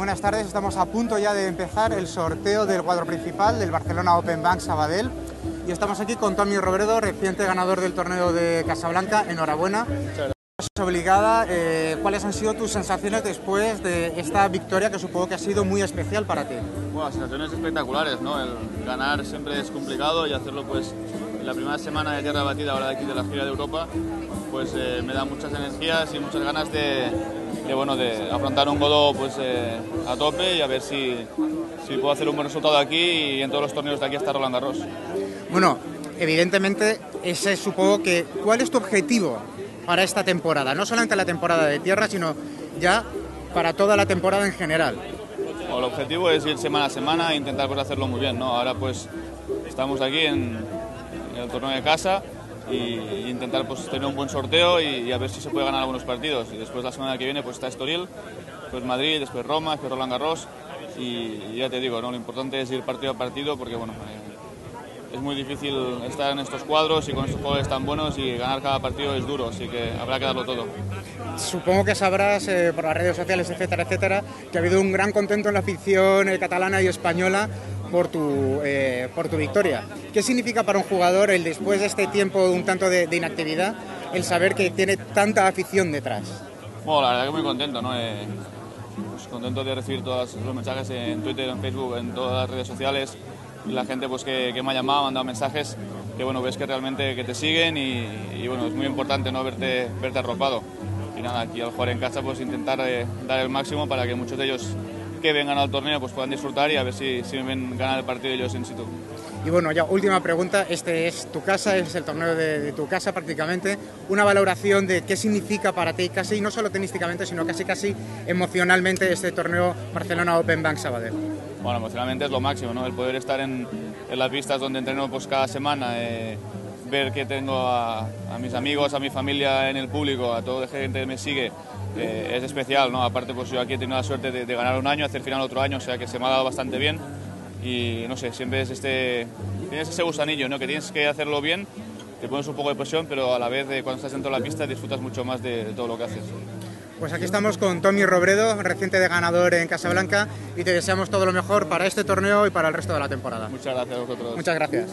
Buenas tardes, estamos a punto ya de empezar el sorteo del cuadro principal del Barcelona Open Bank Sabadell y estamos aquí con Tommy Robredo, reciente ganador del torneo de Casablanca. Enhorabuena. Obligada, eh, ¿cuáles han sido tus sensaciones después de esta victoria que supongo que ha sido muy especial para ti? Bueno, sensaciones espectaculares, ¿no? El ganar siempre es complicado y hacerlo pues en la primera semana de tierra batida ahora de aquí de la gira de Europa, pues eh, me da muchas energías y muchas ganas de, bueno, de afrontar un Godó pues, eh, a tope y a ver si, si puedo hacer un buen resultado aquí y en todos los torneos de aquí hasta Roland Garros. Bueno, evidentemente ese supongo que ¿cuál es tu objetivo para esta temporada? No solamente la temporada de tierra, sino ya para toda la temporada en general. el objetivo es ir semana a semana e intentar pues, hacerlo muy bien, ¿no? Ahora pues estamos aquí en, en el torneo de casa y intentar pues, tener un buen sorteo y, a ver si se puede ganar algunos partidos. Y después la semana que viene pues está Estoril, pues Madrid, después Roma, después Roland Garros y, ya te digo, ¿no? lo importante es ir partido a partido porque bueno, eh, es muy difícil estar en estos cuadros y con estos jugadores tan buenos y ganar cada partido es duro, así que habrá que darlo todo. Supongo que sabrás eh, por las redes sociales, etcétera, etcétera, que ha habido un gran contento en la afición eh, catalana y española por tu, eh, por tu victoria. ¿Qué significa para un jugador el después de este tiempo un tanto de, inactividad, el saber que tiene tanta afición detrás? Bueno, la verdad que muy contento, ¿no? Pues contento de recibir todos los mensajes en Twitter, en Facebook, en todas las redes sociales la gente pues que, me ha llamado, ha mandado mensajes que bueno, ves que realmente que te siguen y, bueno, es muy importante no verte, verte arropado. Y nada, aquí al jugar en casa pues intentar eh, dar el máximo para que muchos de ellos que vengan al torneo pues puedan disfrutar y a ver si, si ven ganar el partido ellos in situ. Y bueno, ya última pregunta, este es tu casa, es el torneo de, tu casa prácticamente, una valoración de qué significa para ti, casi no solo tenísticamente, sino casi casi emocionalmente este torneo Barcelona Open Bank Sabadell. Bueno, emocionalmente es lo máximo, ¿no? El poder estar en, en las pistas donde entreno pues cada semana, eh, ver que tengo a, a, mis amigos, a mi familia en el público, a toda la gente que me sigue, eh, es especial, ¿no? Aparte, pues yo aquí he tenido la suerte de, ganar un año, hacer final otro año, o sea que se me ha dado bastante bien y no sé, siempre es este, tienes ese gusanillo, ¿no? Que tienes que hacerlo bien, te pones un poco de presión, pero a la vez de cuando estás dentro de la pista disfrutas mucho más de, de todo lo que haces. Pues aquí estamos con Tommy Robredo, reciente de ganador en Casablanca, y te deseamos todo lo mejor para este torneo y para el resto de la temporada. Muchas gracias a vosotros. Muchas gracias.